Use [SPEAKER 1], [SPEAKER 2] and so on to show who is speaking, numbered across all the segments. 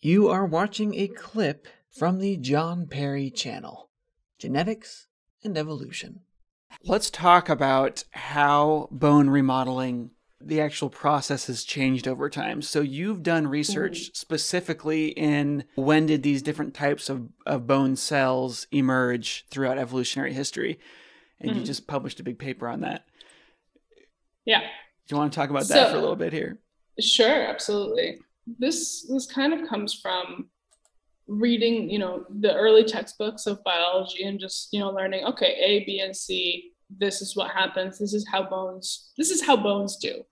[SPEAKER 1] You are watching a clip from the Jon Perry channel Genetics and Evolution.
[SPEAKER 2] Let's talk about how bone remodeling, the actual process has changed over time. So, you've done research specifically in when did these different types of, of bone cells emerge throughout evolutionary history. And you
[SPEAKER 3] Mhm.
[SPEAKER 2] just published a big paper on that.
[SPEAKER 3] Yeah,
[SPEAKER 2] Do you want to talk about that
[SPEAKER 3] So-
[SPEAKER 2] for a little bit here?
[SPEAKER 3] sure, absolutely. This this kind of comes from reading, you know, the early textbooks of biology and just, you know, learning, okay, A, B, and C, this is what happens. This is how bones, this is how bones do.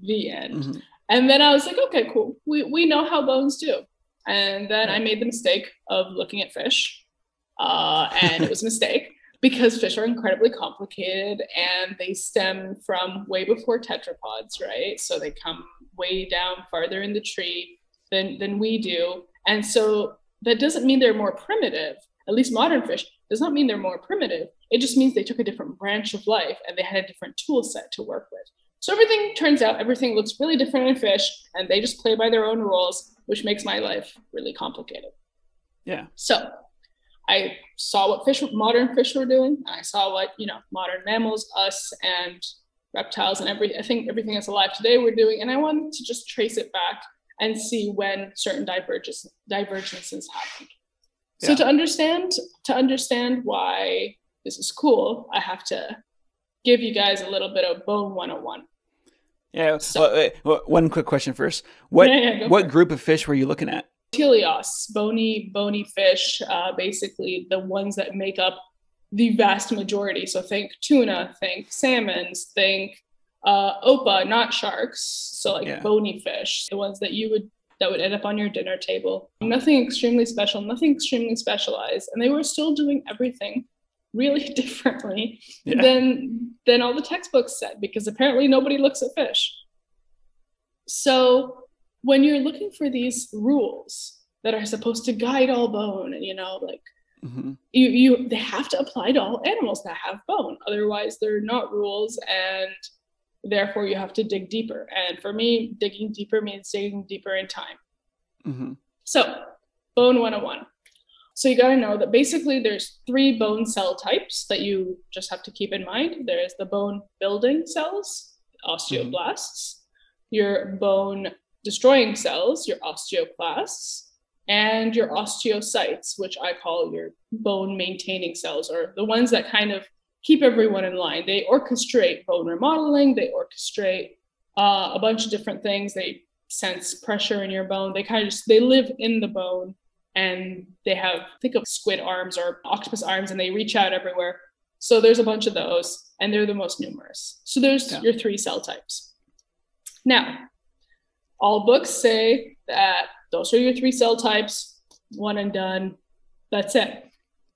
[SPEAKER 3] The end.
[SPEAKER 2] Mhm.
[SPEAKER 3] And then I was like, okay, cool. We, we know how bones do. And then I made the mistake of looking at fish. Uh, and it was a mistake because fish are incredibly complicated and they stem from way before tetrapods, right? So they come way down farther in the tree than, than we do. And so that doesn't mean they're more primitive. At least modern fish does not mean they're more primitive. It just means they took a different branch of life and they had a different tool set to work with. So everything turns out everything looks really different in fish and they just play by their own rules, which makes my life really complicated.
[SPEAKER 2] Yeah.
[SPEAKER 3] So I saw what fish modern fish were doing. and I saw what, you know, modern mammals, us and reptiles and every I think everything that's alive today were doing. And I wanted to just trace it back and see when certain divergence divergences happened. So
[SPEAKER 2] Yeah.
[SPEAKER 3] to understand to understand why this is cool, I have to give you guys a little bit of bone 101.
[SPEAKER 2] Yeah.
[SPEAKER 3] So-
[SPEAKER 2] well, wait, well, one quick question first. What
[SPEAKER 3] Yeah, yeah,
[SPEAKER 2] what
[SPEAKER 3] for it.
[SPEAKER 2] group of fish were you looking at?
[SPEAKER 3] Teleosts, bony, bony fish, uh, basically the ones that make up the vast majority. So think tuna, think salmons, think uh, opah, not sharks. So like
[SPEAKER 2] Yeah.
[SPEAKER 3] bony fish, the ones that you would that would end up on your dinner table. Nothing extremely special, nothing extremely specialized, and they were still doing everything really differently
[SPEAKER 2] Yeah.
[SPEAKER 3] than than all the textbooks said because apparently nobody looks at fish. So when you're looking for these rules that are supposed to guide all bone and you know like
[SPEAKER 2] hmm
[SPEAKER 3] you you they have to apply to all animals that have bone. Otherwise they're not rules and therefore you have to dig deeper. And for me digging deeper means digging deeper in time.
[SPEAKER 2] Hmm
[SPEAKER 3] so bone 101 so you got to know that basically there's three bone cell types that you just have to keep in mind. There's the bone building cells osteoblasts your bone destroying cells your osteoclasts and your osteocytes which i call your bone maintaining cells or the ones that kind of keep everyone in line. They orchestrate bone remodeling they orchestrate uh, a bunch of different things. They sense pressure in your bone. They kind of just they live in the bone and they have think of squid arms or octopus arms and they reach out everywhere. So there's a bunch of those and they're the most numerous. So there's
[SPEAKER 2] Yeah.
[SPEAKER 3] your three cell types. Now all books say that those are your three cell types one and done that's it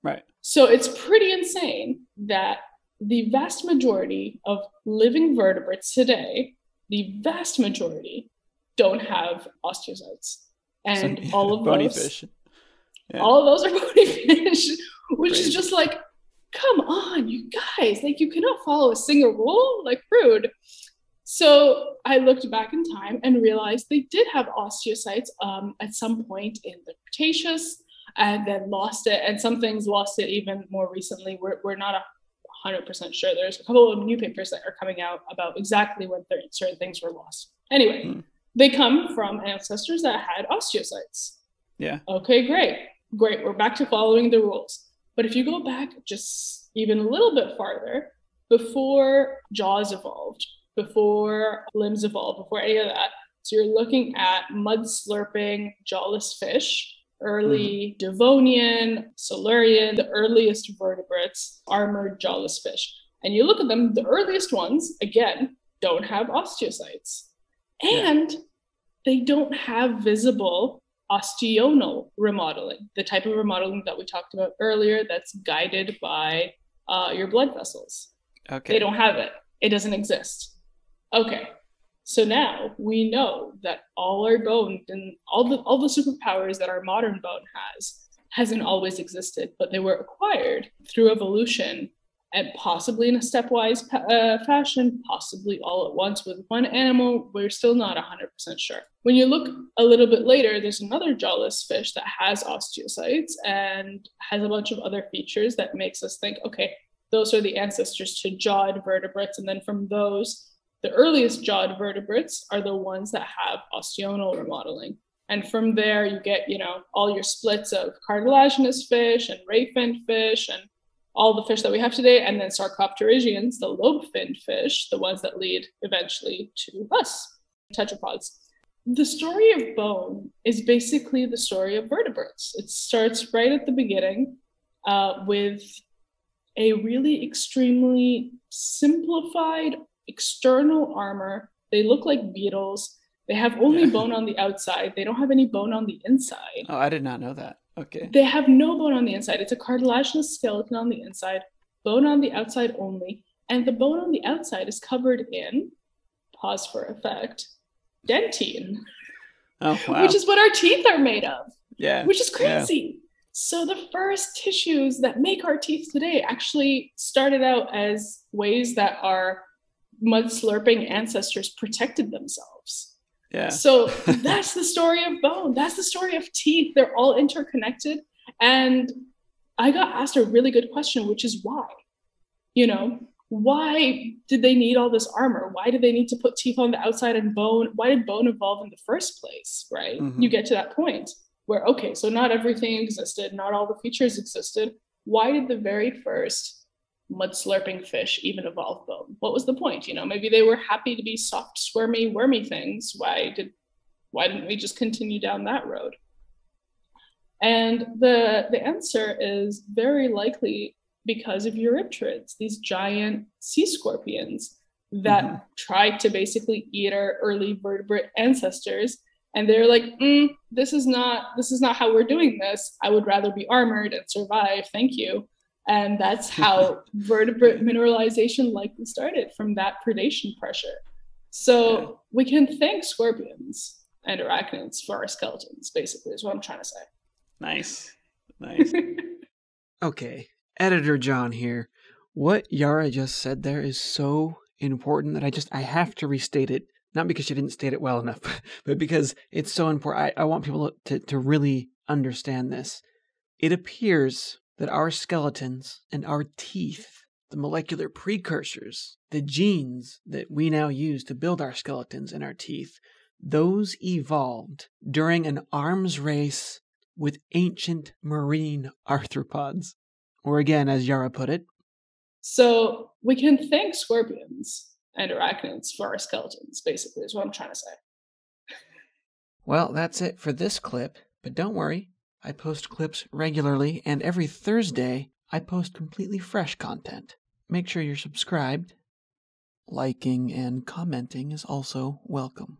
[SPEAKER 2] Right.
[SPEAKER 3] so it's pretty insane that the vast majority of living vertebrates today the vast majority don't have osteocytes and
[SPEAKER 2] Some-
[SPEAKER 3] all of
[SPEAKER 2] bony
[SPEAKER 3] those
[SPEAKER 2] fish. Yeah.
[SPEAKER 3] all of those are bony fish which
[SPEAKER 2] Crazy.
[SPEAKER 3] is just like come on you guys like you cannot follow a single rule like rude so i looked back in time and realized they did have osteocytes um, at some point in the cretaceous and then lost it and some things lost it even more recently we're, we're not a 100% sure there's a couple of new papers that are coming out about exactly when certain things were lost anyway
[SPEAKER 2] Hmm.
[SPEAKER 3] they come from ancestors that had osteocytes
[SPEAKER 2] Yeah.
[SPEAKER 3] Okay, great. Great. We're back to following the rules. But if you go back just even a little bit farther, before jaws evolved, before limbs evolved, before any of that, so you're looking at mud slurping jawless fish, early Devonian, Silurian, the earliest vertebrates, armored jawless fish. And you look at them, the earliest ones, again, don't have osteocytes.
[SPEAKER 2] Yeah.
[SPEAKER 3] And they don't have visible osteonal remodeling, the type of remodeling that we talked about earlier that's guided by uh, your blood vessels.
[SPEAKER 2] Okay.
[SPEAKER 3] They don't have it, it doesn't exist. Okay. So now we know that all our bone and all the all the superpowers that our modern bone has hasn't always existed, but they were acquired through evolution and possibly in a stepwise uh, fashion, possibly all at once with one animal. We're still not 100% sure. When you look a little bit later, there's another jawless fish that has osteocytes and has a bunch of other features that makes us think, okay, those are the ancestors to jawed vertebrates. And then from those, the earliest jawed vertebrates are the ones that have osteonal remodeling. And from there, you get, you know, all your splits of cartilaginous fish and ray finned fish and all the fish that we have today, and then Sarcopterygians, the lobe-finned fish, the ones that lead eventually to us, tetrapods. The story of bone is basically the story of vertebrates. It starts right at the beginning uh, with a really extremely simplified external armor. They look like beetles. They have only bone on the outside. They don't have any bone on the inside.
[SPEAKER 2] Oh, I did not know that. Okay.
[SPEAKER 3] They have no bone on the inside. It's a cartilaginous skeleton on the inside, bone on the outside only. And the bone on the outside is covered in, pause for effect, dentine.
[SPEAKER 2] Oh, wow.
[SPEAKER 3] Which is what our teeth are made of.
[SPEAKER 2] Yeah.
[SPEAKER 3] Which is crazy. Yeah. So the first tissues that make our teeth today actually started out as ways that our mud slurping ancestors protected themselves.
[SPEAKER 2] Yeah.
[SPEAKER 3] So that's the story of bone. That's the story of teeth. They're all interconnected. And I got asked a really good question, which is why? You know, why did they need all this armor? Why did they need to put teeth on the outside and bone? Why did bone evolve in the first place? Right? Mm-hmm. You get to that point where, okay, so not everything existed, not all the features existed. Why did the very first mud slurping fish even evolve bone? What was the point? You know, maybe they were happy to be soft, squirmy, wormy things. Why did why didn't we just continue down that road? And the the answer is very likely because of eurypterids, these giant sea scorpions that mm-hmm. tried to basically eat our early vertebrate ancestors and they're like mm, this is not this is not how we're doing this i would rather be armored and survive thank you and that's how vertebrate mineralization likely started from that predation pressure. So yeah. we can thank scorpions and arachnids for our skeletons, basically, is what I'm trying to say.
[SPEAKER 2] Nice. Nice.
[SPEAKER 1] okay. Editor Jon here. What Yara just said there is so important that I just I have to restate it. Not because she didn't state it well enough, but because it's so important. I, I want people to, to really understand this. It appears that our skeletons and our teeth, the molecular precursors, the genes that we now use to build our skeletons and our teeth, those evolved during an arms race with ancient marine arthropods. Or again, as Yara put it.
[SPEAKER 3] So we can thank scorpions and arachnids for our skeletons, basically, is what I'm trying to say.
[SPEAKER 1] Well, that's it for this clip, but don't worry, I post clips regularly, and every Thursday, I post completely fresh content. Make sure you're subscribed. Liking and commenting is also welcome.